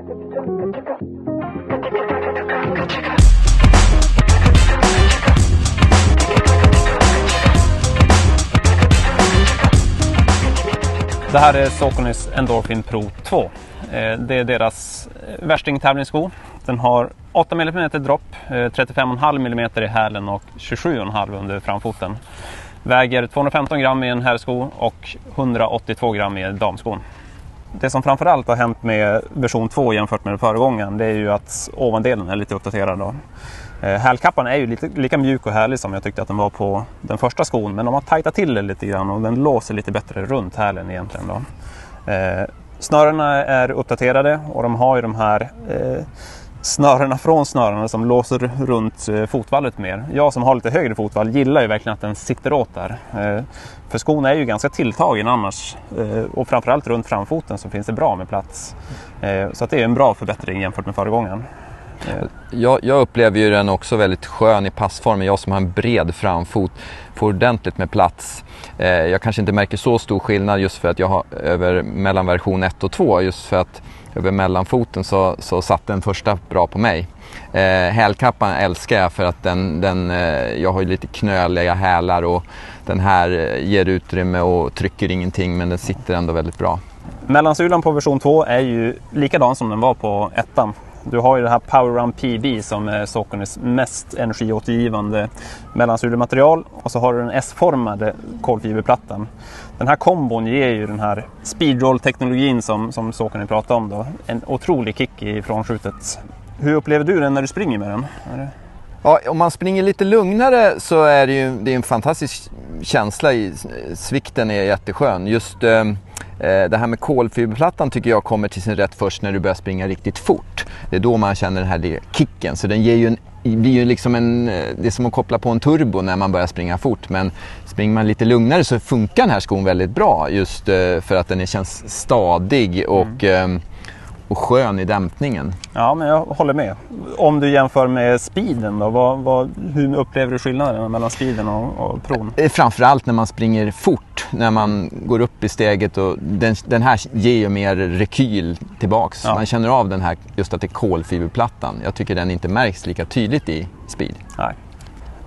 Det här är Sauconys Endorphin Pro 2. Eh, det är deras eh, värstingtävlingssko. Den har 8 mm dropp, eh, 35,5 mm i hälen och 27,5 under framfoten. Väger 215 gram i en herrsko och 182 gram i damskon. Det som framförallt har hänt med version 2 jämfört med föregångaren det är ju att ovandelen är lite uppdaterad. Då. Eh, Hälkappan är ju lite, lika mjuk och härlig som jag tyckte att den var på den första skon men de har tajtat till det lite grann och den låser lite bättre runt hälen egentligen. Då. Eh, snörena är uppdaterade och de har ju de här eh, snörena från snörena som låser runt eh, fotvalvet mer. Jag som har lite högre fotvalv gillar ju verkligen att den sitter åt där. Eh, för skon är ju ganska tilltagen annars eh, och framförallt runt framfoten så finns det bra med plats. Så att det är en bra förbättring jämfört med föregångaren. Jag, jag, upplever ju den också väldigt skön i passformen. Jag som har en bred framfot får ordentligt med plats. Eh, jag kanske inte märker så stor skillnad just för att jag har över mellan version 1 och 2 just för att över mellanfoten så, så satt den första bra på mig. Eh, hälkappan älskar jag för att den, den, eh, jag har ju lite knöliga hälar och den här eh, ger utrymme och trycker ingenting men den sitter ändå väldigt bra. Mellansulan på version 2 är ju likadan som den var på ettan. Du har ju det här Power Run PB som är Sauconys mest energiåtergivande mellansulematerial och så har du den S-formade kolfiberplattan. Den här kombon ger ju den här speedroll-teknologin som, som Saucony pratade om då. En otrolig kick i frånskjutet. Hur upplever du den när du springer med den? Ja, om man springer lite lugnare så är det ju det är en fantastisk känsla. I, svikten är jätteskön. Just eh, eh, det här med kolfiberplattan tycker jag kommer till sin rätt först när du börjar springa riktigt fort. Det är då man känner den här kicken. Så den ger ju en, blir ju liksom en, eh, det är som att koppla på en turbo när man börjar springa fort. Men springer man lite lugnare så funkar den här skon väldigt bra just eh, för att den känns stadig och mm och skön i dämpningen. Ja, men jag håller med. Om du jämför med speeden då, vad, vad, hur upplever du skillnaden mellan speeden och, och pron? Eh, framförallt när man springer fort, när man går upp i steget och den, den här ger ju mer rekyl tillbaks. Ja. Man känner av den här, just att det är kolfiberplattan. Jag tycker den inte märks lika tydligt i speed. Nej.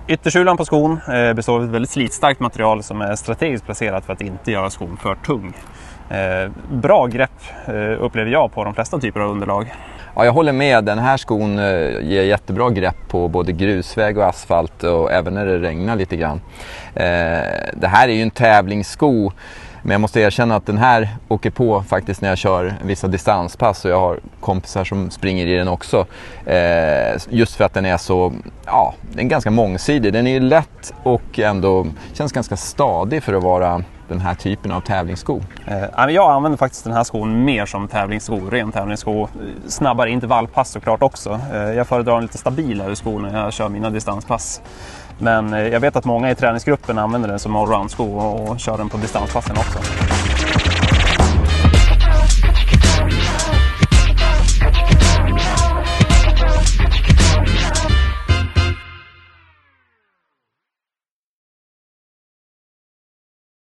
Yttersulan på skon eh, består av ett väldigt slitstarkt material som är strategiskt placerat för att inte göra skon för tung. Eh, bra grepp eh, upplever jag på de flesta typer av underlag. Ja, jag håller med. Den här skon eh, ger jättebra grepp på både grusväg och asfalt och även när det regnar lite grann. Eh, det här är ju en tävlingssko men jag måste erkänna att den här åker på faktiskt när jag kör vissa distanspass och jag har kompisar som springer i den också. Eh, just för att den är så, ja, den är ganska mångsidig. Den är lätt och ändå känns ganska stadig för att vara den här typen av tävlingssko? Eh, jag använder faktiskt den här skon mer som tävlingssko, ren tävlingssko. Snabbare intervallpass såklart också. Eh, jag föredrar en lite stabilare sko när jag kör mina distanspass. Men eh, jag vet att många i träningsgruppen använder den som allround-sko och kör den på distanspassen också.